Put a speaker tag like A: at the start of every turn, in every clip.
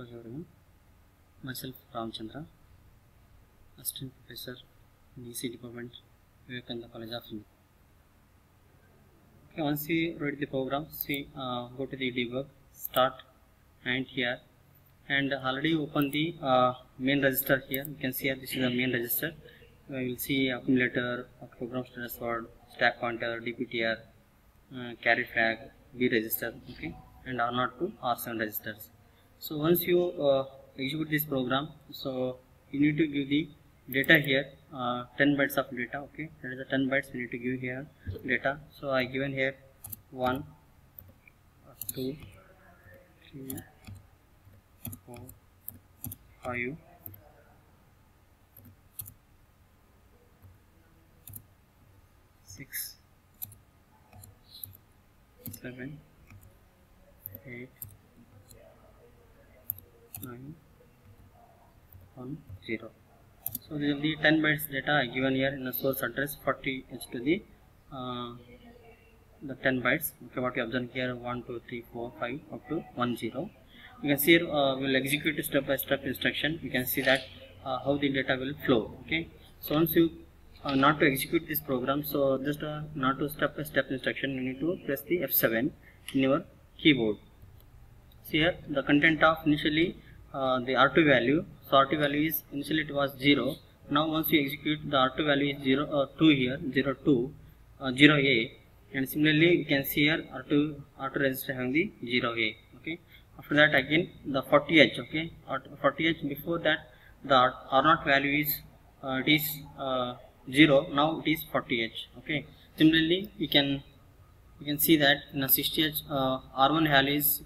A: Hello everyone, myself Ramchandra, Assistant Professor in EC Department, Vivekananda College of Hindi. Okay, once you read the program, see, uh, go to the debug, start, and here, and already open the uh, main register here. You can see here this is the main register. Uh, you will see accumulator, uh, program status word, stack pointer, DPTR, uh, carry flag, B register, okay, and R0 to R7 registers. So once you uh, execute this program, so you need to give the data here, uh, 10 bytes of data, okay, that is the 10 bytes we need to give here data. So I given here 1, 2, 3, 4, 5, six, seven, eight, nine, one, zero. So this is the 10 bytes data given here in the source address 40 h to the uh, the 10 bytes. Okay, what you observe here 1, 2, 3, 4, 5 up to 1, 0. You can see uh, we'll execute step by step instruction. You can see that uh, how the data will flow. Okay, so once you uh, not to execute this program, so just uh, not to step by step instruction, you need to press the F7 in your keyboard. See here the content of initially uh, the R2 value. So R2 value is initially it was 0. Now once you execute the R2 value is 0 uh, 2 here 0 2 uh, 0A and similarly you can see here R2 R2 register having the 0A. Okay. After that again the 40H. Okay. 40H before that the R0 value is uh, it is uh, 0 now it is 40H. Okay. Similarly you can you can see that in a 60H uh, R1 value is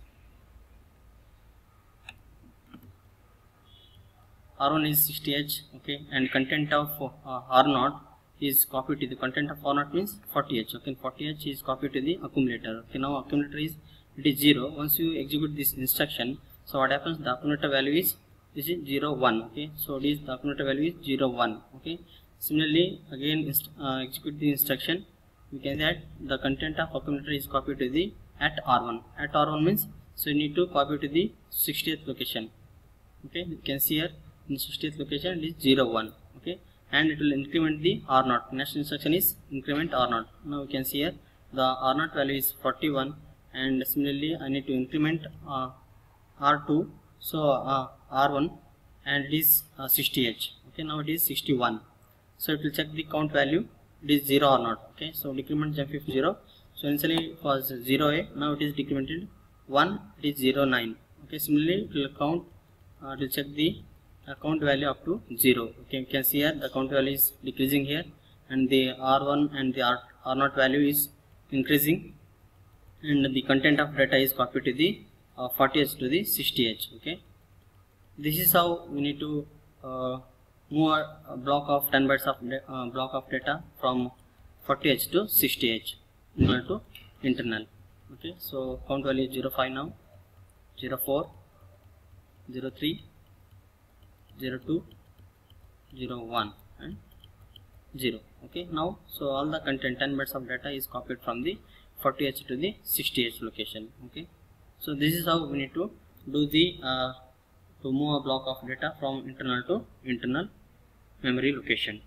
A: R1 is 60H okay and content of uh, R0 is copied to the content of R0 means 40H okay 40H is copied to the accumulator okay. Now accumulator is it is 0 once you execute this instruction so what happens? The accumulator value is this is 0 1 okay? So this the accumulator value is 0 1 okay. Similarly again uh, execute the instruction. You can see that the content of accumulator is copied to the at R1 at R1 means so you need to copy to the 60th location okay. You can see here in 60th location it is 0 1 okay? And it will increment the r0 next instruction is increment r0 now you can see here the r0 value is 41 and similarly i need to increment uh, r2 so uh, r1 and it is uh, 60h okay? Now it is 61 so it will check the count value. It is 0 or not okay? So decrement jump if 0 so initially it was 0a now it is decremented 1 it is 0 9 okay? Similarly it will count uh, it will check the account value up to 0 okay you can see here the account value is decreasing here and the r1 and the r, r0 value is increasing and the content of data is copied to the uh, 40h to the 60h okay? This is how we need to uh, move a block of 10 bytes of uh, block of data from 40h to 60h in order to internal okay? So count value is 05 now 04 03 02 01 and 0 okay now so all the content 10 bytes of data is copied from the 40h to the 60h location. Okay so this is how we need to do the uh, to move a block of data from internal to internal memory location